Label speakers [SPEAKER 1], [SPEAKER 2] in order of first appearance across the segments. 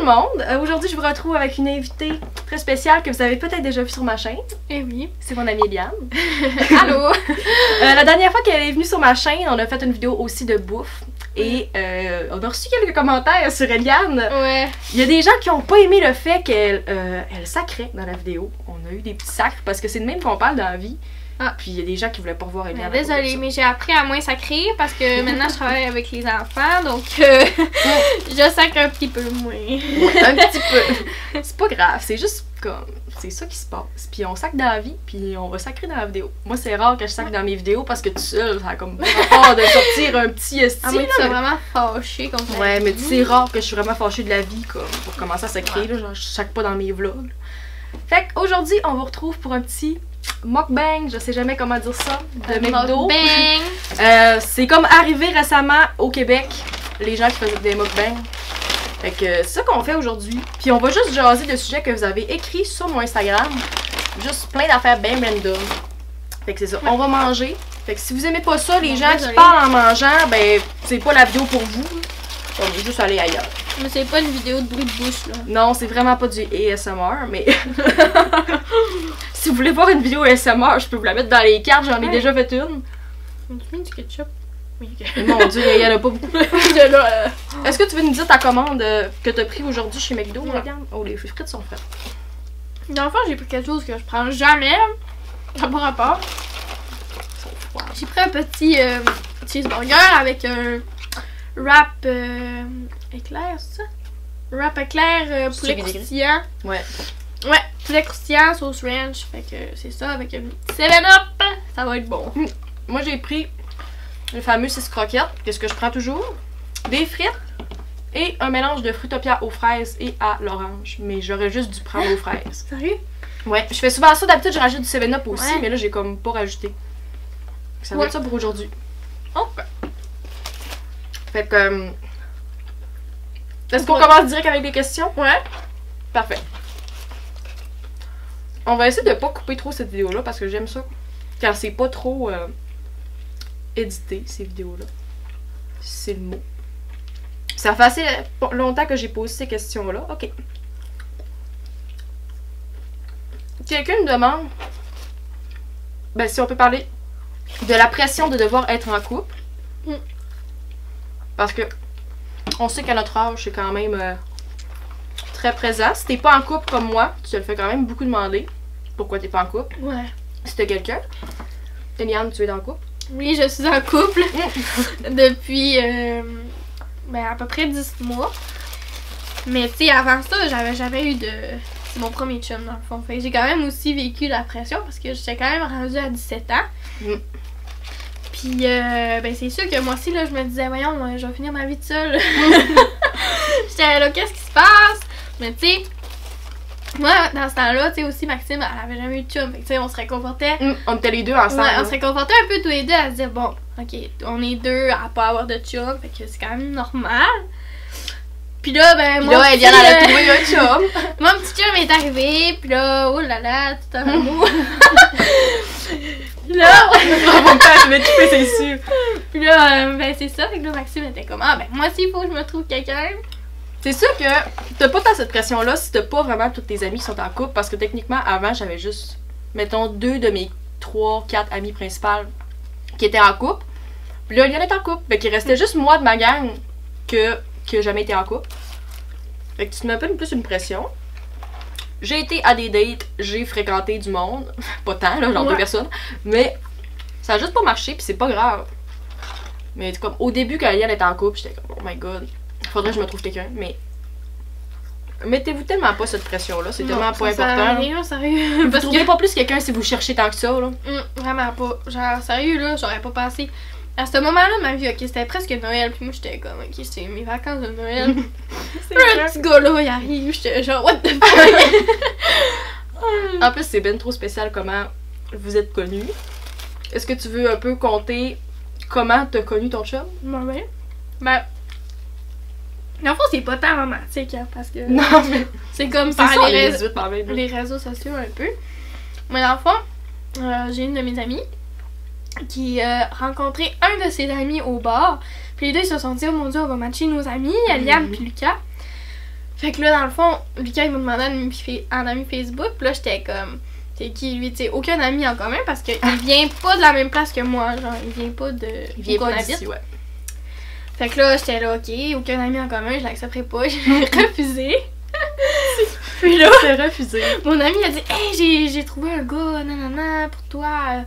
[SPEAKER 1] tout le monde! Euh, Aujourd'hui, je vous retrouve avec une invitée très spéciale que vous avez peut-être déjà vue sur ma chaîne.
[SPEAKER 2] Eh oui.
[SPEAKER 1] C'est mon amie Eliane.
[SPEAKER 2] Allô?
[SPEAKER 1] Euh, la dernière fois qu'elle est venue sur ma chaîne, on a fait une vidéo aussi de bouffe. Et euh, on a reçu quelques commentaires sur Eliane.
[SPEAKER 2] Ouais.
[SPEAKER 1] Il y a des gens qui ont pas aimé le fait qu'elle elle sacrait dans la vidéo. On a eu des petits sacres parce que c'est de même qu'on parle dans la vie.
[SPEAKER 2] Ah.
[SPEAKER 1] Puis il y a des gens qui voulaient pas voir Eliane.
[SPEAKER 2] désolée, mais j'ai appris à moins sacrer parce que maintenant je travaille avec les enfants, donc euh, je sacre un petit peu moins.
[SPEAKER 1] un petit peu. C'est pas grave, c'est juste comme. C'est ça qui se passe. Puis on sac dans la vie, puis on va sacrer dans la vidéo. Moi, c'est rare que je sac dans mes vidéos parce que tout seul, ça a comme pas de sortir un petit
[SPEAKER 2] Ah,
[SPEAKER 1] style.
[SPEAKER 2] mais tu es vraiment fâchée comme ça.
[SPEAKER 1] Ouais, mais tu sais, c'est rare que je suis vraiment fâchée de la vie, comme, pour commencer à sacrer, là. Genre, je sac pas dans mes vlogs. Fait qu'aujourd'hui, on vous retrouve pour un petit mukbang, je sais jamais comment dire ça, de McDo.
[SPEAKER 2] Bang!
[SPEAKER 1] Euh, c'est comme arrivé récemment au Québec, les gens qui faisaient des mukbangs. Fait que c'est ça qu'on fait aujourd'hui. Puis on va juste jaser de sujets que vous avez écrits sur mon Instagram. Juste plein d'affaires bien random. Fait que c'est ça. On va manger. Fait que si vous aimez pas ça, les
[SPEAKER 2] Bon,
[SPEAKER 1] gens qui parlent en mangeant, ben c'est pas la vidéo pour vous. On va juste aller ailleurs.
[SPEAKER 2] Mais c'est pas une vidéo de bruit de bouche là.
[SPEAKER 1] Non, c'est vraiment pas du ASMR, mais si vous voulez voir une vidéo ASMR, je peux vous la mettre dans les cartes, j'en ai
[SPEAKER 2] Ouais.
[SPEAKER 1] déjà fait une.
[SPEAKER 2] Tu mets du ketchup? Oui,
[SPEAKER 1] Mon dieu, il y en a pas beaucoup.
[SPEAKER 2] Euh,
[SPEAKER 1] Est-ce que tu veux nous dire ta commande euh, que t'as pris aujourd'hui chez McDo,
[SPEAKER 2] Ouais.
[SPEAKER 1] regarde? Oh, les frites sont faites.
[SPEAKER 2] Dans le fond, j'ai pris quelque chose que je prends jamais. Ça n'a pas rapport. J'ai pris un petit euh, cheeseburger avec un wrap euh, éclair, c'est ça? Wrap éclair euh, poulet croustillant.
[SPEAKER 1] Ouais.
[SPEAKER 2] Ouais, poulet croustillant, sauce ranch. Fait que c'est ça avec un petit 7-up. Ça va être bon.
[SPEAKER 1] Moi, j'ai pris le fameux 6 croquettes, qu'est-ce que je prends toujours? Des frites et un mélange de fruitopia aux fraises et à l'orange. Mais j'aurais juste dû prendre aux fraises.
[SPEAKER 2] Sérieux?
[SPEAKER 1] Ouais, je fais souvent ça. D'habitude, je rajoute du 7-up aussi,
[SPEAKER 2] Ouais.
[SPEAKER 1] mais là, j'ai comme pas rajouté. Ça va
[SPEAKER 2] Ouais.
[SPEAKER 1] être ça pour aujourd'hui.
[SPEAKER 2] Ok.
[SPEAKER 1] Fait que. euh, Est-ce qu'on commence direct avec des questions?
[SPEAKER 2] Ouais.
[SPEAKER 1] Parfait. On va essayer de pas couper trop cette vidéo-là parce que j'aime ça quand c'est pas trop euh, édité, ces vidéos-là. C'est le mot. Ça fait assez po- longtemps que j'ai posé ces questions-là. Ok. Quelqu'un me demande ben, si on peut parler de la pression de devoir être en couple.
[SPEAKER 2] Mm.
[SPEAKER 1] Parce que on sait qu'à notre âge, c'est quand même euh, très présent. Si t'es pas en couple comme moi, tu te le fais quand même beaucoup demander. Pourquoi t'es pas en couple?
[SPEAKER 2] Ouais.
[SPEAKER 1] Si t'as quelqu'un. Eliane, tu es en couple?
[SPEAKER 2] Oui, je suis en couple depuis euh, ben, à peu près 10 mois. Mais tu sais, avant ça, j'avais jamais eu de. C'est mon premier chum dans le fond. Fait j'ai quand même aussi vécu la pression parce que j'étais quand même rendue à 17 ans.
[SPEAKER 1] Mm.
[SPEAKER 2] Puis, euh, ben c'est sûr que moi aussi, là, je me disais, voyons, euh, je vais finir ma vie toute seule. j'étais là, qu'est-ce qui se passe? Mais tu sais, moi, dans ce temps-là, tu sais, aussi, Maxime, elle avait jamais eu de chum. Fait que tu sais, on se réconfortait.
[SPEAKER 1] Hum, on était les deux ensemble.
[SPEAKER 2] Ouais, on
[SPEAKER 1] là.
[SPEAKER 2] se réconfortait un peu tous les deux à se dire bon, ok, on est deux à pas avoir de chum, fait que c'est quand même normal. Puis là, ben, mon,
[SPEAKER 1] là, Eliane, elle a
[SPEAKER 2] euh,
[SPEAKER 1] trouvé un chum.
[SPEAKER 2] mon petit chum est arrivé, puis là, oh là là, tout un amour. Puis là,
[SPEAKER 1] Mon père, je vais tuer, c'est sûr.
[SPEAKER 2] puis là, euh, ben c'est ça, fait que là, Maxime était comme, ah ben moi aussi, il faut que je me trouve quelqu'un.
[SPEAKER 1] C'est sûr que t'as pas tant cette pression-là si t'as pas vraiment tous tes amis qui sont en couple. Parce que techniquement, avant, j'avais juste, mettons, deux de mes trois, quatre amis principales qui étaient en couple. Puis là, il y en est en couple. Fait qu'il restait juste moi de ma gang que, que jamais été en couple. Fait que tu te mets un peu plus une pression. J'ai été à des dates, j'ai fréquenté du monde. Pas tant, là, genre
[SPEAKER 2] Ouais.
[SPEAKER 1] deux personnes. Mais ça a juste pas marché, puis c'est pas grave. Mais comme au début, quand Yann était en couple, j'étais comme, oh my god, faudrait que je me trouve quelqu'un. Mais mettez-vous tellement pas cette pression-là, c'est tellement pas
[SPEAKER 2] ça
[SPEAKER 1] important.
[SPEAKER 2] rien, sérieux.
[SPEAKER 1] Vous
[SPEAKER 2] Parce
[SPEAKER 1] trouvez
[SPEAKER 2] que,
[SPEAKER 1] pas plus quelqu'un si vous cherchez tant que ça, là.
[SPEAKER 2] Hum, vraiment pas. Genre, sérieux, là, j'aurais pas pensé. À ce moment-là, ma vie, ok, c'était presque Noël, puis moi, j'étais comme, ok, c'est mes vacances de Noël. Un petit gars là, il arrive, j'étais genre, what the fuck?
[SPEAKER 1] En plus, c'est ben trop spécial comment vous êtes connus. Est-ce que tu veux un peu compter comment t'as connu ton chum?
[SPEAKER 2] Ben, ouais. Ben. Dans le fond, c'est pas tant romantique, hein, parce que
[SPEAKER 1] Non, mais
[SPEAKER 2] c'est comme par
[SPEAKER 1] ça,
[SPEAKER 2] les, réseaux,
[SPEAKER 1] 18 par même.
[SPEAKER 2] les réseaux sociaux un peu. Mais dans le fond, euh, j'ai une de mes amies qui a rencontré un de ses amis au bar. Puis les deux ils se sont dit, oh mon dieu, on va matcher nos amis, Eliane
[SPEAKER 1] Mhm.
[SPEAKER 2] puis Lucas. Fait que là, dans le fond, Lucas, il m'a demandé un ami, un ami Facebook. Puis là, j'étais comme, c'est qui lui? Tu aucun ami en commun parce qu'il vient pas de la même place que moi. Genre, il vient pas de.
[SPEAKER 1] Il vient pas d'ici, ouais.
[SPEAKER 2] Fait que là, j'étais là, ok, aucun ami en commun, je l'accepterai pas. J'ai refusé. Puis là,
[SPEAKER 1] refusé.
[SPEAKER 2] mon ami a dit, hey, j'ai- j'ai trouvé un gars, nanana, pour toi.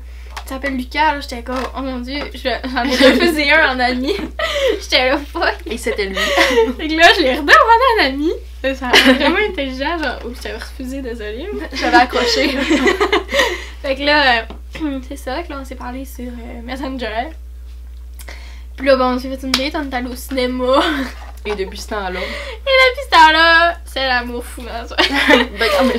[SPEAKER 2] S'appelle Lucas. J'étais comme, oh mon dieu, je- j'en ai refusé un en ami. j'étais là, fuck.
[SPEAKER 1] Et c'était lui.
[SPEAKER 2] Fait que là, je l'ai redemandé un ami. Ça ça a vraiment intelligent, genre, oh, je t'avais refusé, désolée.
[SPEAKER 1] J'avais accroché.
[SPEAKER 2] Fait que là, euh, c'est ça, que là, on s'est parlé sur euh, Messenger. Puis là, bon, on s'est fait une date, on est allé au cinéma.
[SPEAKER 1] Et depuis ce temps-là?
[SPEAKER 2] Et depuis ce temps-là, c'est l'amour fou dans ça.
[SPEAKER 1] ben, quand même.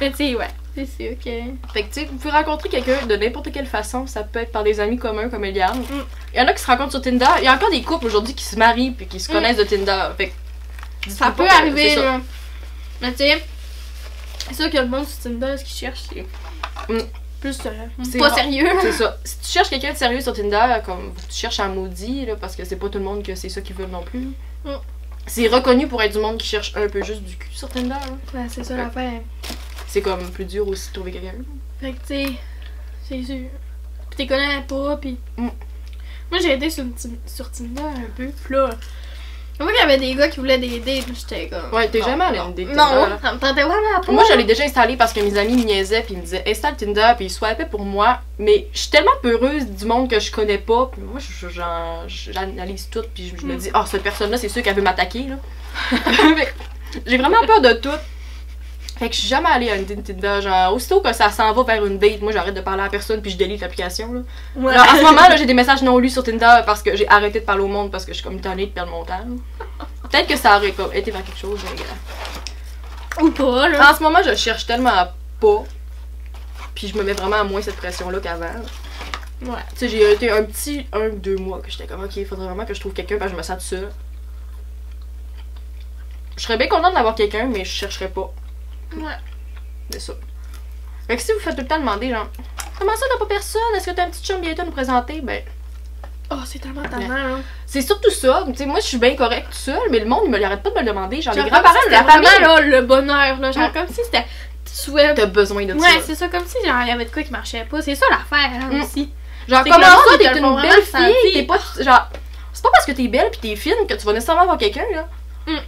[SPEAKER 2] Mais tu sais, ouais, c'est que.
[SPEAKER 1] Fait que tu sais, vous pouvez rencontrer quelqu'un de n'importe quelle façon. Ça peut être par des amis communs comme Eliane.
[SPEAKER 2] Mm.
[SPEAKER 1] Il y en a qui se rencontrent sur Tinder. Il y a encore des couples aujourd'hui qui se marient puis qui se
[SPEAKER 2] Mm.
[SPEAKER 1] connaissent de Tinder. Fait que
[SPEAKER 2] Ça peut arriver, là. Mais tu sais, c'est sûr que le monde sur Tinder, ce qu'il cherche, c'est.
[SPEAKER 1] Mm.
[SPEAKER 2] Plus euh,
[SPEAKER 1] C'est
[SPEAKER 2] pas
[SPEAKER 1] rare.
[SPEAKER 2] sérieux.
[SPEAKER 1] C'est ça. Si tu cherches quelqu'un de sérieux sur Tinder, comme tu cherches un maudit, là, parce que c'est pas tout le monde que c'est ça qu'ils veulent non plus.
[SPEAKER 2] Mm.
[SPEAKER 1] C'est reconnu pour être du monde qui cherche un peu juste du cul sur Tinder. là.
[SPEAKER 2] Ouais, c'est ça l'affaire.
[SPEAKER 1] C'est comme plus dur aussi de trouver quelqu'un.
[SPEAKER 2] Fait que tu sais, c'est sûr. Pis t'es connais pas, pis.
[SPEAKER 1] Mm.
[SPEAKER 2] Moi j'ai été sur, sur Tinder un peu, pis là. Moi qu'il y avait des gars qui voulaient des dates, j'étais comme.
[SPEAKER 1] Ouais, t'es jamais allé une date
[SPEAKER 2] Non, ça me tentait vraiment pas.
[SPEAKER 1] Moi, je l'ai déjà installé parce que mes amis me niaisaient puis ils me disaient installe Tinder puis ils swipaient pour moi. Mais je suis tellement peureuse du monde que je connais pas. Puis moi, j'analyse tout puis je, me
[SPEAKER 2] Mm.
[SPEAKER 1] dis ah cette personne-là, c'est sûr qu'elle veut m'attaquer là. J'ai vraiment peur de tout. Fait que je suis jamais allée à une date Tinder. Genre, aussitôt que ça s'en va vers une date, moi j'arrête de parler à la personne puis je délite l'application. Là.
[SPEAKER 2] Ouais.
[SPEAKER 1] En ce moment, là, j'ai des messages non lus sur Tinder parce que j'ai arrêté de parler au monde parce que je suis comme tannée de perdre mon temps. Peut-être que ça aurait comme, été vers quelque chose. mais, euh,
[SPEAKER 2] Ou pas, là.
[SPEAKER 1] en ce moment, je cherche tellement pas. Puis je me mets vraiment à moins cette pression-là qu'avant. Tu
[SPEAKER 2] Ouais.
[SPEAKER 1] sais, j'ai été un petit un ou deux mois que j'étais comme, ok, il faudrait vraiment que je trouve quelqu'un parce que je me sens seule. Je serais bien contente d'avoir quelqu'un, mais je chercherais pas.
[SPEAKER 2] Ouais.
[SPEAKER 1] C'est ça. Fait que si vous faites tout le temps demander, genre, comment ça t'as pas personne? Est-ce que t'as un petit chum bientôt à nous présenter? Ben,
[SPEAKER 2] Oh, c'est tellement tannant, là.
[SPEAKER 1] c'est surtout ça. Tu sais, moi, je suis bien correcte toute seule, mais le monde, il me l'arrête pas de me le demander. Genre,
[SPEAKER 2] Genre,
[SPEAKER 1] les grands-parents,
[SPEAKER 2] si
[SPEAKER 1] la famille,
[SPEAKER 2] vraiment, là, le bonheur, là. Genre,
[SPEAKER 1] Mm.
[SPEAKER 2] comme si c'était. Tu souhaites.
[SPEAKER 1] t'as besoin de
[SPEAKER 2] Ouais,
[SPEAKER 1] ça.
[SPEAKER 2] c'est ça, comme si, genre, il y avait de quoi qui marchait pas. C'est ça l'affaire, hein,
[SPEAKER 1] Mm.
[SPEAKER 2] aussi.
[SPEAKER 1] Genre, comment ça, t'es une belle fille, t'es pas. Genre, c'est pas parce que t'es belle pis t'es fine que tu vas nécessairement avoir quelqu'un, là.
[SPEAKER 2] Mm.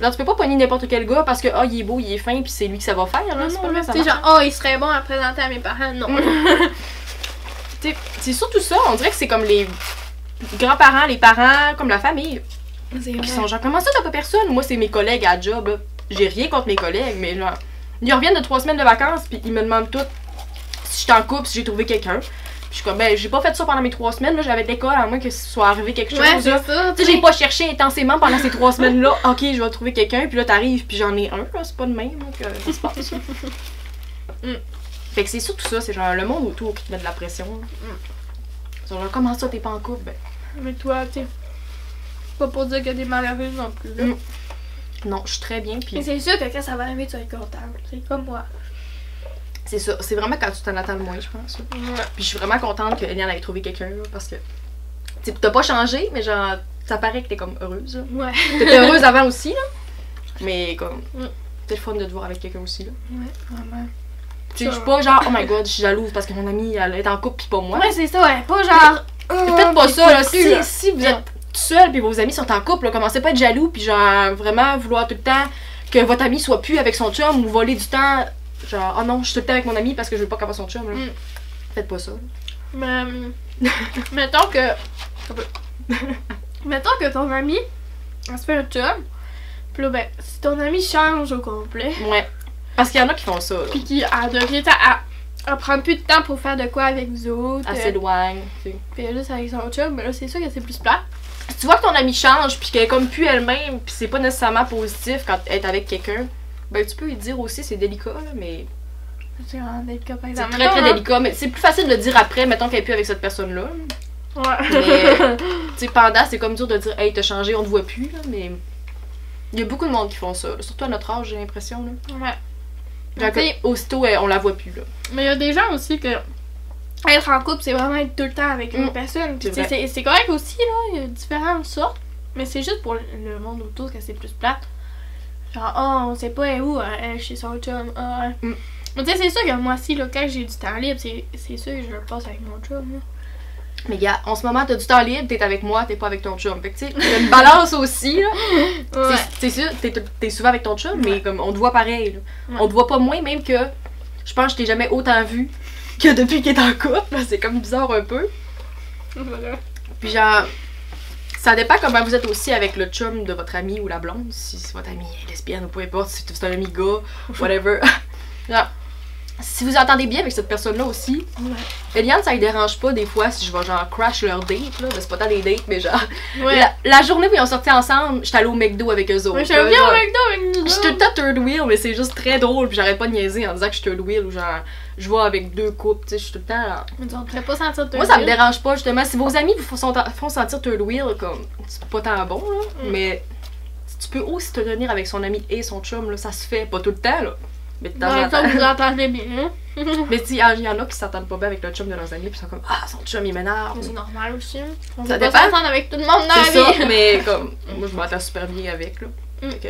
[SPEAKER 1] Genre, tu peux pas pogner n'importe quel gars parce que, ah, il est beau, il est fin, pis c'est lui que ça va faire, là.
[SPEAKER 2] Non,
[SPEAKER 1] C'est
[SPEAKER 2] non, tu genre, oh, il serait bon à présenter à mes parents. Non.
[SPEAKER 1] Mm. C'est surtout ça, on dirait que c'est comme les grands-parents, les parents, comme la famille, qui sont genre, comment ça t'as pas personne? Moi, c'est mes collègues à job. J'ai rien contre mes collègues, mais genre, ils reviennent de trois semaines de vacances, puis ils me demandent tout si je suis en couple, si j'ai trouvé quelqu'un. Puis je suis comme, ben, j'ai pas fait ça pendant mes trois semaines, là, j'avais de l'école, à moins que ce soit arrivé quelque chose.
[SPEAKER 2] Ouais, c'est
[SPEAKER 1] là.
[SPEAKER 2] ça.
[SPEAKER 1] Tu sais, j'ai pas cherché intensément pendant ces trois semaines-là. Ok, je vais trouver quelqu'un, puis là, t'arrives, puis j'en ai un, là. C'est pas de même, que ça se passe.
[SPEAKER 2] Mm.
[SPEAKER 1] Fait que c'est surtout ça, c'est genre le monde autour qui te met de la pression. genre, comment ça, t'es pas en couple? Ben,
[SPEAKER 2] Mais toi, tu. Pas pour dire que t'es malheureuse non plus. là.
[SPEAKER 1] Mm. non, je suis très bien,
[SPEAKER 2] Mais c'est sûr que quand ça va arriver, tu vas être contente. C'est comme moi.
[SPEAKER 1] C'est ça. C'est vraiment quand tu t'en attends le moins, je pense. Puis je suis vraiment contente que Eliane ait trouvé quelqu'un, parce que. T'as pas changé, mais genre, ça paraît que t'es comme heureuse, là.
[SPEAKER 2] Ouais.
[SPEAKER 1] T'étais heureuse avant aussi, là. Mais comme.
[SPEAKER 2] Mm.
[SPEAKER 1] C'est le fun de te voir avec quelqu'un aussi, là.
[SPEAKER 2] Ouais, vraiment.
[SPEAKER 1] Tu sais, je suis pas genre, oh my god, je suis jalouse parce que mon amie, elle est en couple pis pas moi.
[SPEAKER 2] Ouais, c'est ça, ouais. Pas genre.
[SPEAKER 1] Faites pas
[SPEAKER 2] euh,
[SPEAKER 1] ça, là. Si,
[SPEAKER 2] là.
[SPEAKER 1] si vous êtes seul pis vos amis sont en couple, là, commencez pas à être jaloux pis genre vraiment vouloir tout le temps que votre ami soit plus avec son chum ou voler du temps. Genre, oh non, je suis tout le temps avec mon ami parce que je veux pas qu'elle son chum, là.
[SPEAKER 2] Mm.
[SPEAKER 1] Faites pas ça. là.
[SPEAKER 2] Mais. euh, mettons que. mettons que ton ami. Elle se fait un chum. Puis là, ben, si ton ami change au complet.
[SPEAKER 1] Ouais. Parce qu'il y en a qui font ça, là.
[SPEAKER 2] Puis elle devient. À, à prendre plus de temps pour faire de quoi avec vous autres.
[SPEAKER 1] Elle
[SPEAKER 2] euh,
[SPEAKER 1] s'éloigne.
[SPEAKER 2] Puis elle juste avec son chum. Mais là, c'est sûr que c'est plus plat.
[SPEAKER 1] Si tu vois que ton ami change puis qu'elle est comme plus elle-même puis c'est pas nécessairement positif quand est avec quelqu'un, ben tu peux lui dire aussi, c'est délicat, là, mais
[SPEAKER 2] C'est vraiment délicat, par
[SPEAKER 1] c'est
[SPEAKER 2] exemple.
[SPEAKER 1] très très
[SPEAKER 2] Mettons,
[SPEAKER 1] délicat. Mais c'est plus facile de le dire après, mettons qu'elle est plus avec cette personne-là.
[SPEAKER 2] Ouais.
[SPEAKER 1] Mais, tu sais, pendant, c'est comme dur de dire, hey, t'as changé, on te voit plus, là, mais. Il y a beaucoup de monde qui font ça, là. surtout à notre âge, j'ai l'impression. Là.
[SPEAKER 2] ouais.
[SPEAKER 1] Genre,
[SPEAKER 2] sais-
[SPEAKER 1] aussitôt, on la voit plus. Là.
[SPEAKER 2] Mais il y a des gens aussi que être en couple, c'est vraiment être tout le temps avec une
[SPEAKER 1] Mm.
[SPEAKER 2] personne.
[SPEAKER 1] C'est
[SPEAKER 2] C'est c'est correct aussi, là. Il y a différentes sortes. Mais c'est juste pour le- le monde autour que c'est plus plate. Genre, oh, on sait pas elle est où, elle est chez son chum. Ah.
[SPEAKER 1] Mm.
[SPEAKER 2] Mais tu sais, c'est sûr que moi aussi, là, quand j'ai du temps libre, c'est sûr que je le passe avec mon chum. Là.
[SPEAKER 1] Mais gars, en ce moment, t'as du temps libre, t'es avec moi, t'es pas avec ton chum. Fait que tu sais, une balance aussi, là.
[SPEAKER 2] Ouais.
[SPEAKER 1] C'est- sûr, t'es souvent avec ton chum, mais comme on te voit pareil. là.
[SPEAKER 2] Ouais.
[SPEAKER 1] On te voit pas moins, même que je pense que je t'ai jamais autant vu que depuis qu'il est en couple. C'est comme bizarre un peu.
[SPEAKER 2] Voilà.
[SPEAKER 1] Puis genre, ça dépend comment vous êtes aussi avec le chum de votre ami ou la blonde. Si votre ami est lesbienne ou peu importe, si c'est un ami gars, whatever. genre, si vous entendez bien avec cette personne-là aussi,
[SPEAKER 2] Ouais.
[SPEAKER 1] Eliane, ça lui dérange pas des fois si je vais genre crash leur date, là. C'est pas tant des dates, mais genre.
[SPEAKER 2] Ouais.
[SPEAKER 1] La, la journée où ils ont sorti ensemble, j'étais allée au McDo avec eux autres.
[SPEAKER 2] Ouais, bien
[SPEAKER 1] genre.
[SPEAKER 2] au McDo avec nous.
[SPEAKER 1] Je suis tout le temps third wheel, mais c'est juste très drôle, puis j'arrête pas de niaiser en disant que je suis third wheel ou genre, je vois avec deux couples, tu sais, je suis tout le temps là.
[SPEAKER 2] Mais pas sentir
[SPEAKER 1] Moi, ça me dérange pas, justement. Si vos amis vous font, font sentir third wheel, comme, c'est pas tant bon, là,
[SPEAKER 2] Mm.
[SPEAKER 1] mais tu peux aussi te tenir avec son ami et son chum, là, ça se fait, pas tout le temps, là. Mais de temps en
[SPEAKER 2] temps, vous entendez bien.
[SPEAKER 1] Mais il y en a qui s'entendent pas bien avec le chum de leurs amis, puis ils sont comme, ah, son chum, il m'énerve.
[SPEAKER 2] C'est normal aussi. hein. On
[SPEAKER 1] Ça
[SPEAKER 2] peut pas s'entendre avec tout le monde dans
[SPEAKER 1] C'est
[SPEAKER 2] la
[SPEAKER 1] ça,
[SPEAKER 2] vie.
[SPEAKER 1] mais comme, moi, je m'entends super bien avec, là.
[SPEAKER 2] Mm.
[SPEAKER 1] Fait que,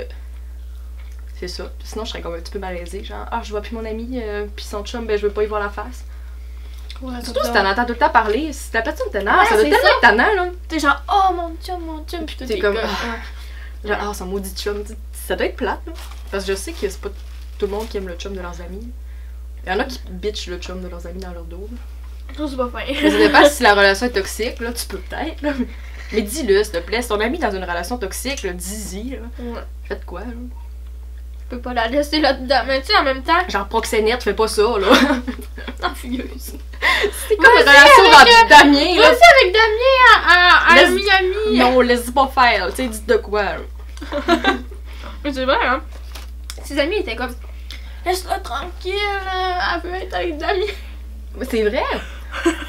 [SPEAKER 1] c'est ça. Sinon, je serais comme un petit peu malaisée, genre, ah, je vois plus mon ami, euh, puis son chum, ben, je veux pas y voir la face.
[SPEAKER 2] Ouais,
[SPEAKER 1] Surtout si t'en entends tout le temps parler, si ta personne t'énerve,
[SPEAKER 2] Ouais,
[SPEAKER 1] ça doit tellement
[SPEAKER 2] ça.
[SPEAKER 1] être tannant, là.
[SPEAKER 2] T'es genre, oh mon chum, mon chum, puis tout
[SPEAKER 1] T'es comme,
[SPEAKER 2] comme.
[SPEAKER 1] ah. Genre, ah, son maudit chum, ça doit être plate, là. Parce que je sais que c'est pas tout le monde qui aime le chum de leurs amis. Il y en a qui bitchent le chum de leurs amis dans leur dos. là.
[SPEAKER 2] C'est pas fin.
[SPEAKER 1] Mais ça dépend si la relation est toxique, là, tu peux peut-être, là. Mais dis-le, s'il te plaît. Si ton ami est dans une relation toxique, dis-y, là.
[SPEAKER 2] Ouais.
[SPEAKER 1] Faites quoi, là?
[SPEAKER 2] Je peux pas la laisser là-dedans. Mais tu sais, en même temps,
[SPEAKER 1] Genre proxénète, fais pas ça, là.
[SPEAKER 2] enfuyeuse.
[SPEAKER 1] C'est comme une relation
[SPEAKER 2] avec,
[SPEAKER 1] Damien, là.
[SPEAKER 2] aussi avec Damien à, à, à
[SPEAKER 1] Laisse-
[SPEAKER 2] Miami.
[SPEAKER 1] Non, laisse pas faire, là. Tu sais, dites de quoi.
[SPEAKER 2] Mais c'est vrai, hein. Ses amis étaient comme, laisse-la tranquille, là, elle veut être avec Damien.
[SPEAKER 1] Mais c'est vrai!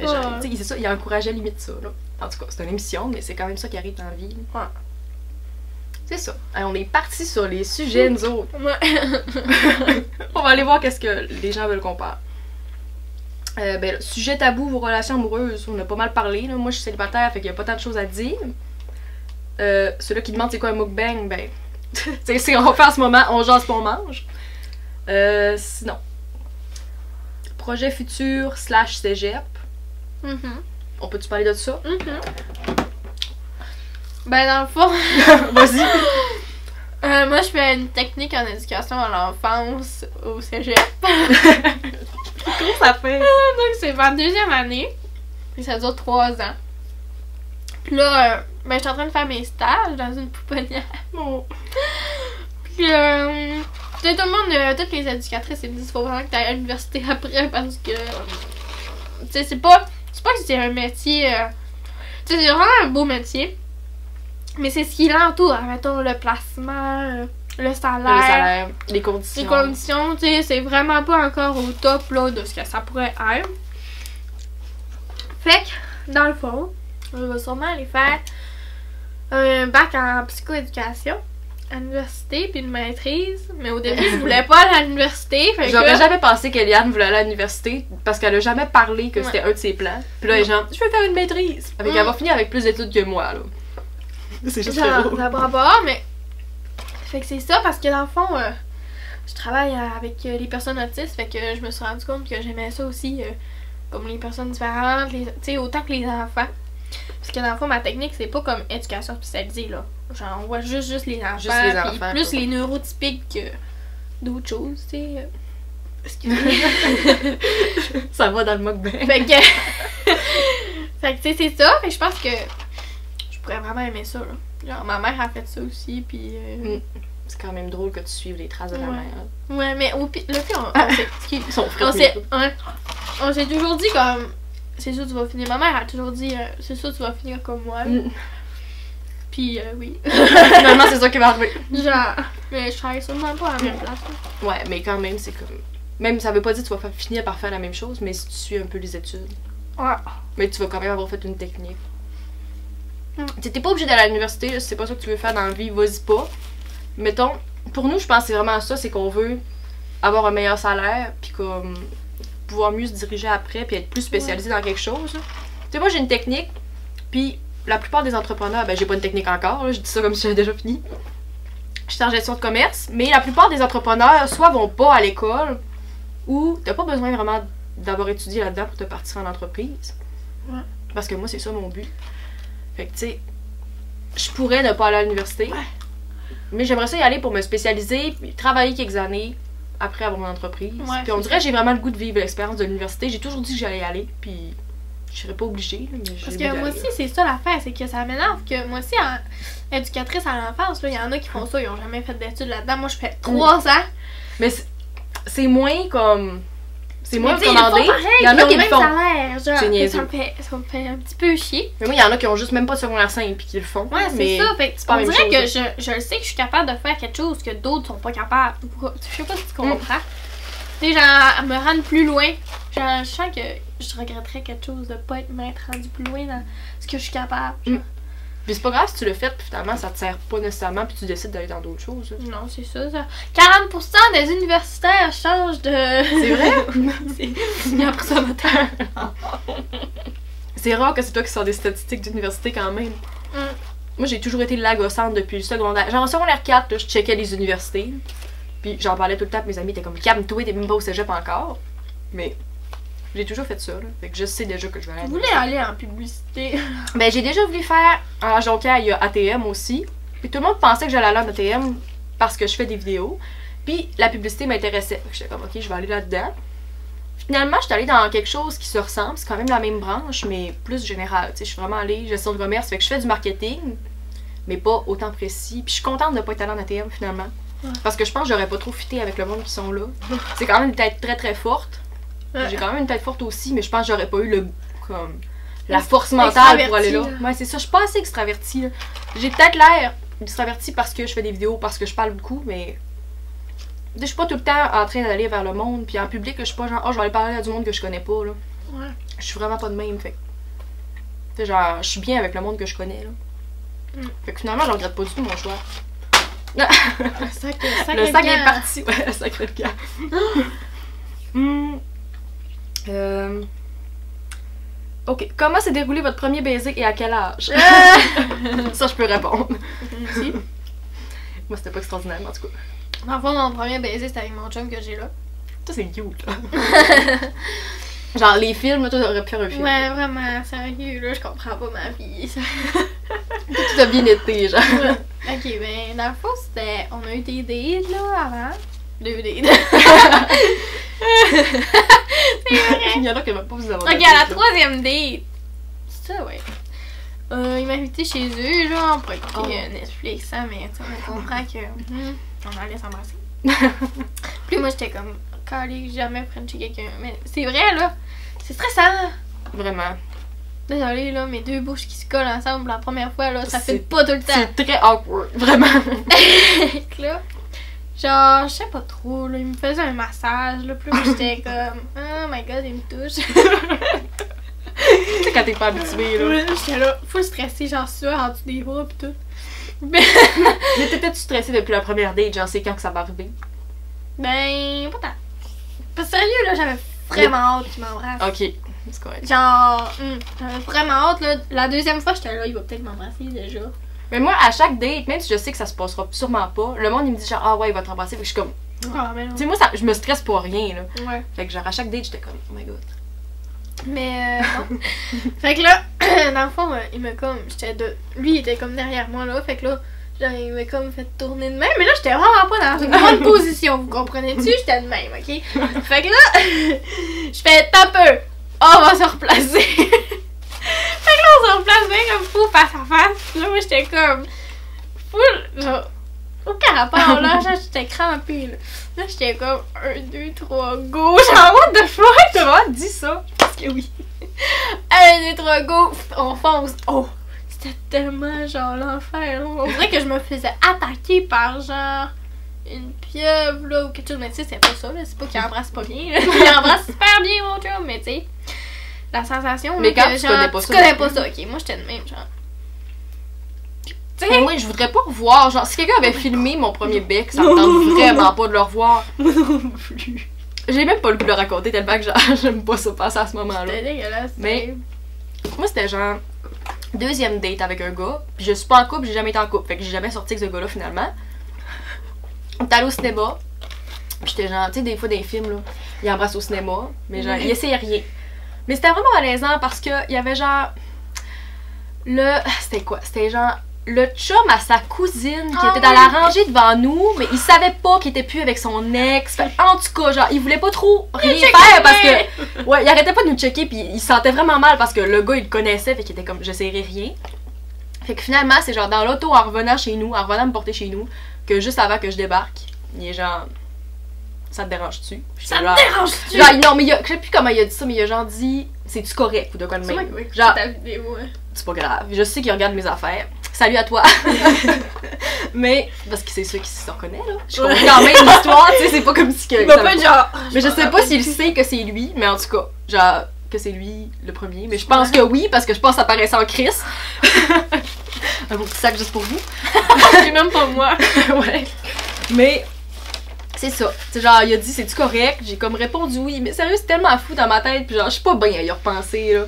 [SPEAKER 1] Genre, tu sais, c'est ça, il encourageait limite ça, là. En tout cas, c'est une émission, mais c'est quand même ça qui arrive dans la vie.
[SPEAKER 2] Ouais.
[SPEAKER 1] C'est ça. Alors, on est parti sur les sujets, nous autres. On va aller voir qu'est-ce que les gens veulent qu'on parle. Euh, ben, là, sujet tabou, vos relations amoureuses. On a pas mal parlé. Là. Moi, je suis célibataire, fait qu'il y a pas tant de choses à dire. Euh, Ceux-là qui demandent c'est quoi un mukbang, ben, c'est ce qu'on fait en ce moment. On jase pas on mange. Euh, sinon, projet futur slash cégep.
[SPEAKER 2] Mhm.
[SPEAKER 1] On peut-tu parler de ça?
[SPEAKER 2] Mhm. Ben, dans le fond,
[SPEAKER 1] Vas-y.
[SPEAKER 2] euh, moi, je fais une technique en éducation à l'enfance au cégep.
[SPEAKER 1] Comment ça fait?
[SPEAKER 2] Donc, c'est ma deuxième année. Et ça dure trois ans. Puis là, euh, ben, je suis en train de faire mes stages dans une pouponnière.
[SPEAKER 1] Bon.
[SPEAKER 2] Puis, euh, tout le monde, euh, toutes les éducatrices, ils me disent faut vraiment que tu ailles à l'université après parce que. Tu sais, c'est pas. C'est pas que c'est un métier. tu sais, c'est vraiment un beau métier. Mais c'est ce qui l'entoure. Mettons, le placement, le salaire.
[SPEAKER 1] Le salaire, les conditions.
[SPEAKER 2] Les conditions, tu sais, c'est vraiment pas encore au top là, de ce que ça pourrait être. Fait que, dans le fond, je vais sûrement aller faire un bac en psychoéducation à l'université, puis une maîtrise. Mais au début, je voulais pas aller à l'université. Fait
[SPEAKER 1] J'aurais jamais pensé qu'Eliane voulait aller à l'université parce qu'elle a jamais parlé que
[SPEAKER 2] Ouais.
[SPEAKER 1] c'était un de ses plans. Puis là, les gens, je vais faire une maîtrise. Avec
[SPEAKER 2] Mm.
[SPEAKER 1] elle va finir avec plus d'études que moi, là. C'est juste
[SPEAKER 2] genre, pas, mais. Fait que c'est ça, parce que dans le fond, euh, je travaille avec euh, les personnes autistes, fait que je me suis rendu compte que j'aimais ça aussi, euh, comme les personnes différentes, tu sais, autant que les enfants. Parce que dans le fond, ma technique, c'est pas comme éducation spécialisée, là. Genre, on voit juste, juste les enfants,
[SPEAKER 1] Juste les enfants,
[SPEAKER 2] plus les neurotypiques que d'autres choses, tu sais.
[SPEAKER 1] ça va dans le mukbang.
[SPEAKER 2] Fait que. fait que, tu sais, c'est ça. Fait que je pense que pourrais vraiment aimer ça, là. Genre, ma mère a fait ça aussi, puis. euh,
[SPEAKER 1] Mm. C'est quand même drôle que tu suives les traces de la
[SPEAKER 2] Ouais.
[SPEAKER 1] mère.
[SPEAKER 2] Ouais, mais au pire, le pire, on, on s'est- on s'est. toujours dit comme. C'est sûr, tu vas finir. Ma mère a toujours dit, euh, c'est sûr, tu vas finir comme moi.
[SPEAKER 1] Mm.
[SPEAKER 2] Puis, euh, oui.
[SPEAKER 1] Finalement, c'est ça qui va arriver.
[SPEAKER 2] Genre, mais je travaille sûrement pas à la même place. là.
[SPEAKER 1] Ouais, mais quand même, c'est comme. Même, ça veut pas dire que tu vas finir par faire la même chose, mais si tu suis un peu les études.
[SPEAKER 2] Ouais.
[SPEAKER 1] Mais tu vas quand même avoir fait une technique.
[SPEAKER 2] Mm.
[SPEAKER 1] Tu sais, T'es pas obligé d'aller à l'université, si c'est pas ça que tu veux faire dans la vie, vas-y pas. Mettons, pour nous, je pense que c'est vraiment ça, c'est qu'on veut avoir un meilleur salaire, puis comme pouvoir mieux se diriger après, puis être plus spécialisé dans quelque chose. Tu sais, moi j'ai une technique, puis la plupart des entrepreneurs, ben j'ai pas une technique encore, là, je dis ça comme si j'avais déjà fini. J'étais en gestion de commerce, mais la plupart des entrepreneurs soit vont pas à l'école ou t'as pas besoin vraiment d'avoir étudié là-dedans pour te partir en entreprise.
[SPEAKER 2] Ouais.
[SPEAKER 1] Parce que moi, c'est ça mon but. Fait que, tu sais, je pourrais ne pas aller à l'université,
[SPEAKER 2] Ouais.
[SPEAKER 1] mais j'aimerais ça y aller pour me spécialiser, puis travailler quelques années après avoir mon entreprise.
[SPEAKER 2] Ouais,
[SPEAKER 1] puis on dirait que j'ai vraiment le goût de vivre l'expérience de l'université. J'ai toujours dit que j'allais y aller, puis je serais pas obligée. mais
[SPEAKER 2] Parce que moi aussi, c'est ça l'affaire, c'est que ça m'énerve que moi aussi, en éducatrice à l'enfance, il y en a qui font ça, ils ont jamais fait d'études là-dedans. Moi, je fais trois ans.
[SPEAKER 1] Mais c'est moins comme. C'est
[SPEAKER 2] font
[SPEAKER 1] recommandé.
[SPEAKER 2] pareil,
[SPEAKER 1] Il y en a qui le font. C'est
[SPEAKER 2] ça, me fait, ça me fait un petit peu chier.
[SPEAKER 1] Mais moi, il y en a qui ont juste même pas de secondaire 5 puis qui le font.
[SPEAKER 2] Ouais, c'est ça. Fait
[SPEAKER 1] pas
[SPEAKER 2] on dirait que je, je le sais que je suis capable de faire quelque chose que d'autres sont pas capables. Je sais pas si tu comprends.
[SPEAKER 1] Mm.
[SPEAKER 2] Tu sais, genre, me rendre plus loin. Genre, je sens que je regretterais quelque chose de pas être m'être rendu plus loin dans ce que je suis capable.
[SPEAKER 1] Puis c'est pas grave si tu le fais, puis finalement ça te sert pas nécessairement, puis tu décides d'aller dans d'autres choses. là.
[SPEAKER 2] Non, c'est ça, ça. 40% des universitaires changent de.
[SPEAKER 1] C'est vrai?
[SPEAKER 2] Appris ça matin.
[SPEAKER 1] c'est rare que c'est toi qui sors des statistiques d'université quand même.
[SPEAKER 2] Mm.
[SPEAKER 1] Moi, j'ai toujours été lagossante depuis le secondaire. Genre en secondaire 4, là, je checkais les universités. Puis j'en parlais tout le temps, mes amis étaient comme calme-toi, t'es même pas au cégep encore. Mais j'ai toujours fait ça, là. Fait que je sais déjà que je vais aller.
[SPEAKER 2] Je voulais aller en publicité.
[SPEAKER 1] Ben, j'ai déjà voulu faire en Jonquière, il y a ATM aussi. Puis tout le monde pensait que j'allais aller en ATM parce que je fais des vidéos. Puis la publicité m'intéressait. J'étais comme, ok, je vais aller là-dedans. Finalement, je suis allée dans quelque chose qui se ressemble. C'est quand même la même branche, mais plus générale. Tu sais, je suis vraiment allée gestion de commerce. Fait que je fais du marketing, mais pas autant précis. Puis je suis contente de ne pas être allée en ATM finalement.
[SPEAKER 2] Ouais.
[SPEAKER 1] Parce que je pense que j'aurais pas trop fité avec le monde qui sont là. C'est quand même une tête très très forte. J'ai quand même une tête forte aussi, mais je pense que j'aurais pas eu le comme la force mentale pour aller là. Ouais, c'est ça, je suis pas assez extravertie. J'ai peut-être l'air extravertie parce que je fais des vidéos, parce que je parle beaucoup, mais je suis pas tout le temps en train d'aller vers le monde, puis en public, je suis pas genre, oh, je vais aller parler à du monde que je connais pas, là.
[SPEAKER 2] Ouais.
[SPEAKER 1] Je suis vraiment pas de même, fait. genre, je suis bien avec le monde que je connais, là.
[SPEAKER 2] Mm.
[SPEAKER 1] Fait que finalement, je regrette pas du tout mon choix.
[SPEAKER 2] Le sac, le sac,
[SPEAKER 1] le sac est parti, ouais, le sac. Hmm. Euh, Ok, comment s'est déroulé votre premier baiser et à quel âge?
[SPEAKER 2] Euh,
[SPEAKER 1] Ça, je peux répondre.
[SPEAKER 2] si.
[SPEAKER 1] Moi, c'était pas extraordinaire, en tout cas.
[SPEAKER 2] Dans le fond, mon premier baiser, c'était avec mon chum que j'ai là.
[SPEAKER 1] Ça, c'est cute, là. Genre, les films, toi, t'aurais pu faire un film.
[SPEAKER 2] Ouais, vraiment, sérieux, là, je comprends pas ma vie.
[SPEAKER 1] Tout a bien été, genre.
[SPEAKER 2] ok, ben, dans le fond, c'était. On a eu des dates, là, avant. Deux dates. c'est vrai.
[SPEAKER 1] Il y en a qui n'avaient pas vous avoir
[SPEAKER 2] Ok, à la troisième date. C'est ça, ouais. Euh, il m'a invité chez eux, genre, pour écouter
[SPEAKER 1] Oh.
[SPEAKER 2] Netflix, ça, mais tu sais, on comprend que. mhm, on allait s'embrasser. Puis moi, j'étais comme, calé, jamais Frenchie quelqu'un. Mais c'est vrai, là. C'est stressant.
[SPEAKER 1] Vraiment.
[SPEAKER 2] Désolée, là, mes deux bouches qui se collent ensemble la première fois, là, ça fait pas tout le temps.
[SPEAKER 1] C'est très awkward, vraiment.
[SPEAKER 2] Là, genre, je sais pas trop, là, il me faisait un massage, là, là, j'étais comme, oh my god, il me touche.
[SPEAKER 1] tu sais, quand t'es pas habitué, là.
[SPEAKER 2] J'étais là, full stressée, genre sueur en dessous des bras pis tout.
[SPEAKER 1] Mais t'étais-tu stressée depuis la première date? Genre, c'est quand que ça va arriver?
[SPEAKER 2] Ben, pas tant. Que sérieux, là, j'avais vraiment hâte qu'il m'embrasse.
[SPEAKER 1] Ok, c'est correct.
[SPEAKER 2] Genre, hum, j'avais vraiment hâte, là. La deuxième fois, j'étais là, il va peut-être m'embrasser déjà.
[SPEAKER 1] Mais moi, à chaque date, même si je sais que ça se passera sûrement pas, le monde, il me dit genre, ah ouais, il va t'embrasser. Fait que je suis comme,
[SPEAKER 2] Ah, mais non.
[SPEAKER 1] tu sais, moi, ça, je me stresse pour rien, là.
[SPEAKER 2] Ouais.
[SPEAKER 1] Fait que genre, à chaque date, j'étais comme, oh my god.
[SPEAKER 2] Mais euh, non. fait que là, dans le fond, euh, il m'a comme. J'étais de. Lui, il était comme derrière moi là. Fait que là, genre, il m'a comme fait tourner de même. Mais là, j'étais vraiment pas dans une bonne position. Vous comprenez-tu? J'étais de même, ok? Fait que là, je fais peu. On va se replacer. Se replace bien comme fou face à face. Puis là, moi, j'étais comme. Full. Genre. Aucun rapport là. J'étais crampée là. Là, j'étais comme 1, 2, 3, go. Genre, what the fuck?
[SPEAKER 1] T'as vraiment dit ça?
[SPEAKER 2] Parce que oui. Un, deux, trois, go! On fonce! Oh! C'était tellement genre l'enfer. là. On dirait que je me faisais attaquer par genre une pieuvre là ou quelque chose. Mais tu sais, c'est pas ça là. C'est pas qu'il embrasse pas bien. là. Il embrasse super bien mon chum, mais tu sais. La sensation.
[SPEAKER 1] Mais
[SPEAKER 2] là,
[SPEAKER 1] quand
[SPEAKER 2] que,
[SPEAKER 1] tu
[SPEAKER 2] genre,
[SPEAKER 1] connais pas
[SPEAKER 2] tu
[SPEAKER 1] ça
[SPEAKER 2] connais pas ça, ok. Moi j'étais de même, genre. Tu
[SPEAKER 1] Mais
[SPEAKER 2] sais?
[SPEAKER 1] moi, je voudrais pas revoir. Genre, si quelqu'un avait filmé mon premier bec, ça me tente vraiment pas de le revoir.
[SPEAKER 2] non plus.
[SPEAKER 1] J'ai même pas le goût de le raconter tellement que j'aime pas ça passer à ce moment-là.
[SPEAKER 2] C'était dégueulasse.
[SPEAKER 1] Mais- Moi, c'était genre deuxième date avec un gars. Puis je suis pas en couple, j'ai jamais été en couple. Fait que j'ai jamais sorti avec ce gars-là finalement. On est allé au cinéma. Puis j'étais genre, tu sais, des fois, des films, là, ils embrassent au cinéma, mais genre,
[SPEAKER 2] Ouais.
[SPEAKER 1] ils essayaient rien. Mais c'était vraiment malaisant parce que il y avait genre. Le. C'était quoi? C'était genre. Le chum à sa cousine qui
[SPEAKER 2] Ah
[SPEAKER 1] était dans
[SPEAKER 2] oui.
[SPEAKER 1] la rangée devant nous, mais il savait pas qu'il était plus avec son ex. Fait, en tout cas, genre, il voulait pas trop rien faire parce que. Ouais, il arrêtait pas de nous checker, puis il se sentait vraiment mal parce que le gars, il le connaissait, fait qu'il était comme, j'essayerai rien. Fait que finalement, c'est genre dans l'auto en revenant chez nous, en revenant me porter chez nous, que juste avant que je débarque, il est genre. Ça te dérange-tu?
[SPEAKER 2] Ça
[SPEAKER 1] genre-
[SPEAKER 2] dérange-tu?
[SPEAKER 1] Genre, non, mais il a, je sais plus comment il a dit ça, mais il a genre dit, c'est-tu correct ou de quoi de même? Genre,
[SPEAKER 2] écouter ta vidéo. hein.
[SPEAKER 1] c'est pas grave. Je sais qu'il regarde mes affaires. Salut à toi. mais, parce que c'est ceux qui se reconnaissent, là. Je comprends quand même l'histoire, tu sais, c'est pas comme si que.
[SPEAKER 2] Il va pas genre.
[SPEAKER 1] mais je sais pas s'il sait que c'est lui, mais en tout cas, genre, que c'est lui le premier. Mais je pense que oui, parce que je pense que ça paraissait en Chris. Un beau petit sac juste pour vous.
[SPEAKER 2] C'est même pas moi.
[SPEAKER 1] ouais. Mais c'est ça. C'est genre, il a dit, c'est-tu correct? J'ai comme répondu oui. Mais sérieux, c'est tellement fou dans ma tête. Puis genre, je suis pas bien à y repenser, là.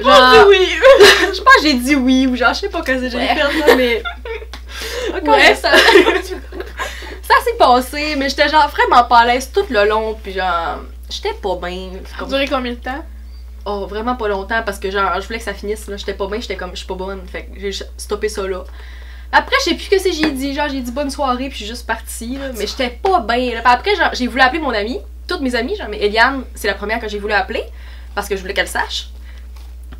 [SPEAKER 1] Genre,
[SPEAKER 2] oui.
[SPEAKER 1] je pense que j'ai dit oui ou genre, je sais pas que j'ai fait, mais.
[SPEAKER 2] Ouais.
[SPEAKER 1] ça. ça s'est passé, mais j'étais genre vraiment pas à l'aise tout le long. Puis genre, j'étais pas bien.
[SPEAKER 2] Ça a duré combien de temps?
[SPEAKER 1] Oh, vraiment pas longtemps parce que genre, je voulais que ça finisse, là. J'étais pas bien, j'étais comme, je suis pas bonne. Fait que j'ai stoppé ça là. Après, je sais plus que c'est j'ai dit. Genre, j'ai dit bonne soirée, puis je suis juste partie, là. Mais j'étais pas bien, après, j'ai voulu appeler mon amie. Toutes mes amies, genre, mais Eliane, c'est la première que j'ai voulu appeler. Parce que je voulais qu'elle sache.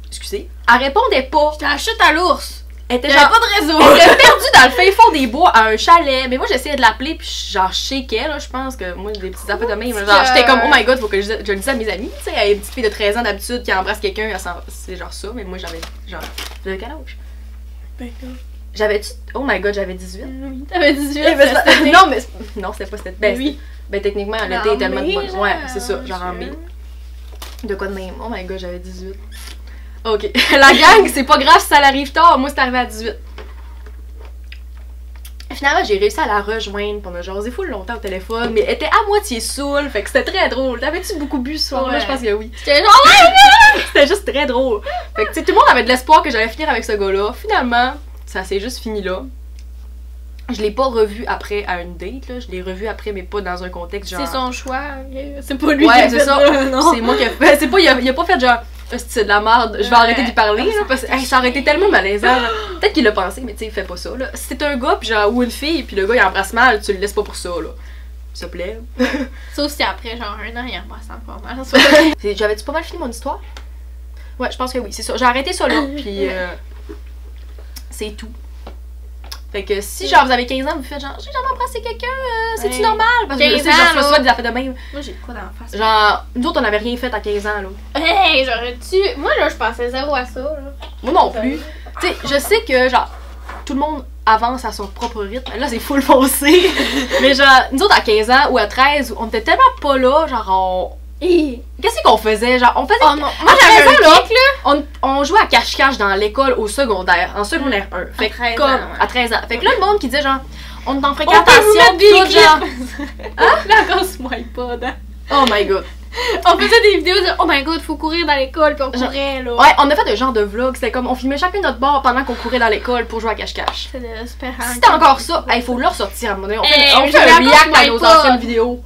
[SPEAKER 1] Excusez. Elle répondait pas.
[SPEAKER 2] J'étais à la chute à l'ours.
[SPEAKER 1] Elle était genre.
[SPEAKER 2] pas de réseau.
[SPEAKER 1] Elle était perdue dans le fin fond des bois à un chalet. Mais moi, j'essayais de l'appeler, puis genre, je shakeais, là, je pense que moi, des petites affaires de même. Genre, j'étais comme, oh my god, faut que je, je le dise à mes amis. Tu sais, elle est une petite fille de 13 ans d'habitude qui embrasse quelqu'un, c'est genre ça. Mais moi, j'avais, genre, j'avais quel âge?
[SPEAKER 2] Ben,
[SPEAKER 1] J'avais, oh my god, j'avais 18.
[SPEAKER 2] Oui, t'avais 18.
[SPEAKER 1] Eh ben,
[SPEAKER 2] c'était
[SPEAKER 1] non, mais non, c'était pas cette. Ben, c'était- ben, techniquement,
[SPEAKER 2] En
[SPEAKER 1] l'été est tellement.
[SPEAKER 2] mai,
[SPEAKER 1] Ouais,
[SPEAKER 2] genre,
[SPEAKER 1] c'est ça, genre en mai. De quoi de même? Oh my god, j'avais 18. Ok. La gang, c'est pas grave si ça l'arrive tard. Moi, c'est arrivé à 18. Finalement, j'ai réussi à la rejoindre pendant genre full longtemps au téléphone, mais elle était à moitié saoule, fait que c'était très drôle. T'avais-tu beaucoup bu ce soir-là?
[SPEAKER 2] Ouais.
[SPEAKER 1] Je pense que oui.
[SPEAKER 2] J'étais genre, ouais!
[SPEAKER 1] C'était juste très drôle. Fait que, tu sais, tout le monde avait de l'espoir que j'allais finir avec ce gars-là. Finalement, ça s'est juste fini là. Je l'ai pas revu après à une date, là. Je l'ai revu après, mais pas dans un contexte genre.
[SPEAKER 2] C'est son choix. ok? C'est pas lui qui a
[SPEAKER 1] c'est
[SPEAKER 2] fait
[SPEAKER 1] ça. C'est moi qui a fait. C'est pas, il a, il a pas fait genre, c'est de la merde, je vais
[SPEAKER 2] Ouais.
[SPEAKER 1] arrêter d'y parler, là, parce que hey, ça aurait été tellement malaisant. Peut-être qu'il l'a pensé, mais tu sais, il fait pas ça, là. Si c'est un gars, puis genre, ou une fille, puis le gars il embrasse mal, tu le laisses pas pour ça, là. S'il te plaît.
[SPEAKER 2] Sauf si après, genre, un an, il embrasse encore mal.
[SPEAKER 1] J'avais-tu pas mal fini mon histoire? Ouais, je pense que oui, c'est ça. J'ai arrêté ça là, puis euh, c'est tout. Fait que si genre vous avez 15 ans, vous faites genre j'ai jamais embrassé quelqu'un, euh, c'est-tu
[SPEAKER 2] Ouais.
[SPEAKER 1] normal? Parce que
[SPEAKER 2] 15
[SPEAKER 1] tu sais, genre, je
[SPEAKER 2] ans, là.
[SPEAKER 1] des affaires de même.
[SPEAKER 2] Moi, j'ai quoi dans la face?
[SPEAKER 1] Genre, nous autres on avait rien fait à 15 ans là.
[SPEAKER 2] Hey, j'aurais dû. Moi, là, je pensais zéro à ça, là.
[SPEAKER 1] Moi non plus. Tu sais, je sais que genre tout le monde avance à son propre rythme. Là, c'est full foncé. Mais genre, nous autres à 15 ans ou à 13, on était tellement pas là, genre on. Qu'est-ce qu'on faisait? Genre, on faisait.
[SPEAKER 2] Oh non, moi,
[SPEAKER 1] À
[SPEAKER 2] j'avais
[SPEAKER 1] 13 ans,
[SPEAKER 2] un
[SPEAKER 1] là,
[SPEAKER 2] kick, là.
[SPEAKER 1] on, on jouait à cache-cache dans l'école au secondaire, en secondaire 1. Fait que
[SPEAKER 2] 13
[SPEAKER 1] comme,
[SPEAKER 2] ans, ouais.
[SPEAKER 1] à 13 ans. Fait que là, le monde qui disait genre, on est en fréquentation,
[SPEAKER 2] mettre des
[SPEAKER 1] tout genre.
[SPEAKER 2] clips. Là, encore iPod. hein.
[SPEAKER 1] Oh my god.
[SPEAKER 2] On faisait des vidéos de Oh my god, faut courir dans l'école, puis on
[SPEAKER 1] Genre-
[SPEAKER 2] courait, là.
[SPEAKER 1] Ouais, on a fait un genre de vlog, c'était comme, on filmait chacun notre bord pendant qu'on courait dans l'école pour jouer à cache-cache.
[SPEAKER 2] De super
[SPEAKER 1] Si c'était encore ça, il faut le ressortir à un moment donné. On fait,
[SPEAKER 2] Hey,
[SPEAKER 1] on fait un react à nos anciennes vidéos.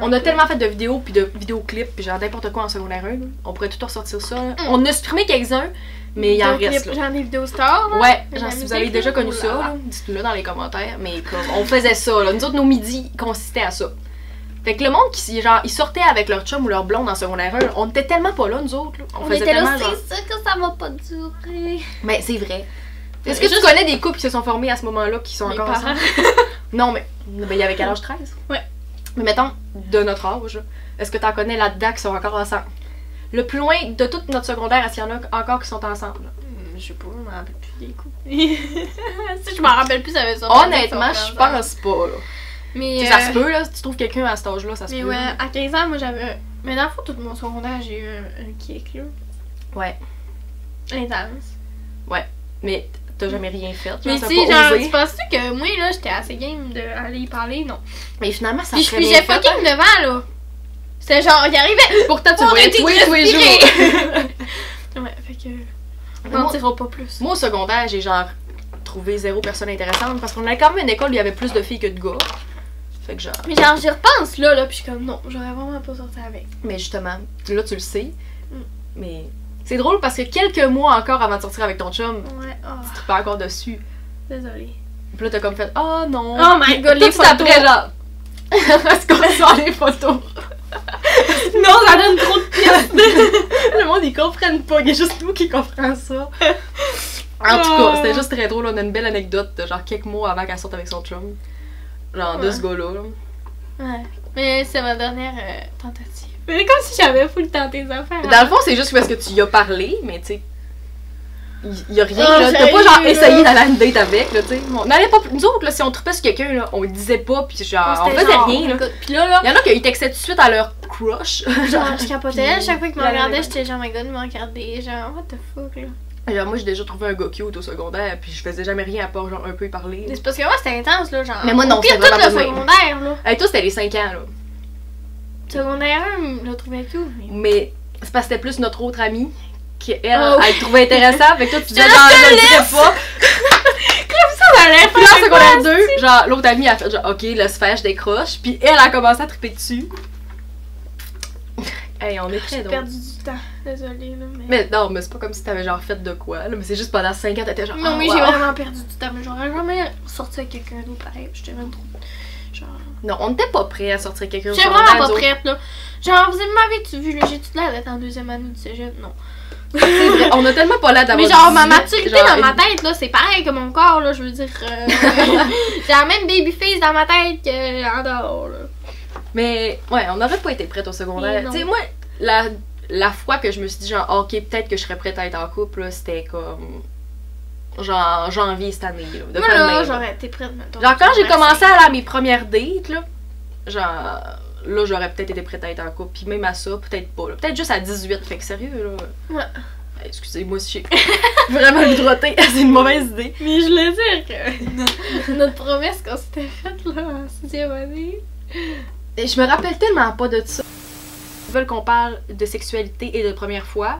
[SPEAKER 1] On a tellement fait de vidéos puis de vidéoclips puis genre n'importe quoi en secondaire 1. là. On pourrait tout ressortir ça. là. On a supprimé quelques-uns, mais il en reste là.
[SPEAKER 2] J'en ai vidéos stars, là?
[SPEAKER 1] Ouais, genre si vous avez déjà
[SPEAKER 2] là,
[SPEAKER 1] connu ça,
[SPEAKER 2] là là.
[SPEAKER 1] là, dites-le dans les commentaires. Mais comme, on faisait ça, là. Nous autres, nos midis consistaient à ça. Fait que le monde qui, genre, ils sortaient avec leur chum ou leur blonde en secondaire 1, on était tellement pas là, nous autres. là. On,
[SPEAKER 2] On
[SPEAKER 1] faisait
[SPEAKER 2] était là,
[SPEAKER 1] tellement genre.
[SPEAKER 2] c'est sûr que ça va pas durer.
[SPEAKER 1] Mais c'est vrai. Est-ce que tu connais des couples qui se sont formés à ce moment-là qui sont
[SPEAKER 2] Mes
[SPEAKER 1] encore
[SPEAKER 2] parents.
[SPEAKER 1] ensemble? Non, mais il y avait quel âge 13?
[SPEAKER 2] Ouais.
[SPEAKER 1] Mais mettons, de notre âge, est-ce que t'en connais là-dedans qui sont encore ensemble? Le plus loin de toute notre secondaire, est-ce qu'il y en a encore qui sont ensemble?
[SPEAKER 2] Hmm, Je sais pas, je m'en rappelle plus des coups. si je m'en rappelle plus, ça veut dire.
[SPEAKER 1] Honnêtement, je pense pas, là.
[SPEAKER 2] Mais,
[SPEAKER 1] Ça
[SPEAKER 2] euh,
[SPEAKER 1] se peut, là, si tu trouves quelqu'un à cet âge-là, ça se
[SPEAKER 2] Mais
[SPEAKER 1] peut.
[SPEAKER 2] ouais,
[SPEAKER 1] là.
[SPEAKER 2] à 15 ans, moi j'avais. Mais dans le fond, tout mon secondaire, j'ai eu un, un kick, là.
[SPEAKER 1] Ouais.
[SPEAKER 2] Intense.
[SPEAKER 1] Mais t'as jamais rien fait.
[SPEAKER 2] Mais si, genre, tu penses-tu que moi, là, j'étais assez game d'aller y parler? Non.
[SPEAKER 1] Mais finalement, ça
[SPEAKER 2] Puis je
[SPEAKER 1] fait,
[SPEAKER 2] fucking devant, là. C'était genre, il arrivait.
[SPEAKER 1] Pourtant, tu voyais tous les jours.
[SPEAKER 2] ouais, fait que. On n'en dira pas plus.
[SPEAKER 1] Moi, au secondaire, j'ai genre trouvé zéro personne intéressante parce qu'on avait quand même une école où il y avait plus de filles que de gars. Fait que genre.
[SPEAKER 2] Mais genre, j'y repense là, là, puis je suis comme non, j'aurais vraiment pas sorti avec.
[SPEAKER 1] Mais justement, là, tu le sais.
[SPEAKER 2] Mm.
[SPEAKER 1] Mais c'est drôle parce que quelques mois encore avant de sortir avec ton chum,
[SPEAKER 2] Ouais, oh,
[SPEAKER 1] tu pas encore dessus.
[SPEAKER 2] désolée.
[SPEAKER 1] Puis là, t'as comme fait Oh non.
[SPEAKER 2] Oh my god, les photos.
[SPEAKER 1] après, genre. Est-ce qu'on sort les photos?
[SPEAKER 2] Non, ça donne trop de pistes.
[SPEAKER 1] Le monde, ils comprennent pas. Il y a juste nous qui comprenons ça. En tout cas,
[SPEAKER 2] Oh.
[SPEAKER 1] c'était juste très drôle. On a une belle anecdote de genre quelques mois avant qu'elle sorte avec son chum. Genre de
[SPEAKER 2] Ouais.
[SPEAKER 1] ce gars-là. là.
[SPEAKER 2] Ouais. Mais c'est ma dernière euh, tentative. Mais c'est comme si j'avais full tenté des affaires.
[SPEAKER 1] Dans le fond, c'est juste parce que tu y as parlé, mais tu sais. Il y a rien,
[SPEAKER 2] Oh,
[SPEAKER 1] là. T'as pas genre essayé d'aller à une date avec, là, tu sais. On n'allait pas. Nous autres, là, si on trouvait sur quelqu'un, là, on le disait pas, puis genre, on
[SPEAKER 2] C'était
[SPEAKER 1] faisait
[SPEAKER 2] genre,
[SPEAKER 1] rien, là.
[SPEAKER 2] Puis là, là,
[SPEAKER 1] Il y en a qui textaient tout de suite à leur crush.
[SPEAKER 2] genre, je capotais. Chaque fois qu'ils me regardaient, j'étais genre, my god, ils me regardaient. Genre, what the fuck, là.
[SPEAKER 1] Genre, moi, j'ai déjà trouvé un gars cute au secondaire, puis je faisais jamais rien à part, genre, un peu y parler.
[SPEAKER 2] Mais C'est parce que moi, c'était intense, là. Genre,
[SPEAKER 1] Mais moi, non, c'était
[SPEAKER 2] tout
[SPEAKER 1] vraiment
[SPEAKER 2] le secondaire, là.
[SPEAKER 1] Hey, toi, c'était les 5 ans, là.
[SPEAKER 2] Secondaire 1, je trouvais tout. Mais...
[SPEAKER 1] Mais c'est parce que c'était plus notre autre amie qui, elle,
[SPEAKER 2] Oh, oui.
[SPEAKER 1] elle le trouvait intéressant. Fait que toi, tu disais,
[SPEAKER 2] laisse,
[SPEAKER 1] je le dirais pas.
[SPEAKER 2] Ça allait
[SPEAKER 1] Puis là, en secondaire 2, genre, l'autre amie a fait, genre, ok, laisse faire, je décroche. Puis elle a commencé à triper dessus. Hey, on est très
[SPEAKER 2] J'ai perdu du temps. Désolée, là. Mais...
[SPEAKER 1] Mais non, mais c'est pas comme si t'avais genre fait de quoi, là. Mais c'est juste pendant 5 ans, t'étais genre.
[SPEAKER 2] Non,
[SPEAKER 1] ah,
[SPEAKER 2] mais
[SPEAKER 1] wow.
[SPEAKER 2] j'ai vraiment perdu du temps. Mais j'aurais jamais sorti avec quelqu'un d'autre pareil. J'étais même trop. Genre.
[SPEAKER 1] Non, on n'était pas prêts à sortir quelqu'un au
[SPEAKER 2] J'étais vraiment pas prête, là. Genre, vous m'avez-tu vu, là, j'ai-tu l'air d'être en deuxième année du cégep? Non.
[SPEAKER 1] Vrai, On a tellement pas l'air d'avoir.
[SPEAKER 2] Mais genre, ma
[SPEAKER 1] 18,
[SPEAKER 2] maturité
[SPEAKER 1] genre,
[SPEAKER 2] dans ma tête, là, c'est pareil que mon corps, là, je veux dire. euh, j'ai la même baby face dans ma tête qu'en dehors, là.
[SPEAKER 1] Mais ouais, on n'aurait pas été prête au secondaire. Tu sais, moi, la, la fois que je me suis dit, genre, ok, peut-être que je serais prête à être en couple, là, c'était comme. Genre, janvier cette année, là. De
[SPEAKER 2] Moi, là, j'aurais été prête.
[SPEAKER 1] Genre, quand j'ai commencé à aller à mes premières dates, là, genre, là, j'aurais peut-être été prête à être en couple. Puis même à ça, peut-être pas, là. Peut-être juste à 18, fait que sérieux, là.
[SPEAKER 2] Ouais.
[SPEAKER 1] Eh, Excusez-moi si j'ai vraiment le drotter, c'est une mauvaise idée.
[SPEAKER 2] Mais je voulais dire que notre promesse qu'on s'était faite, là, en sixième année.
[SPEAKER 1] Et je me rappelle tellement pas de ça. Ils veulent qu'on parle de sexualité et de première fois.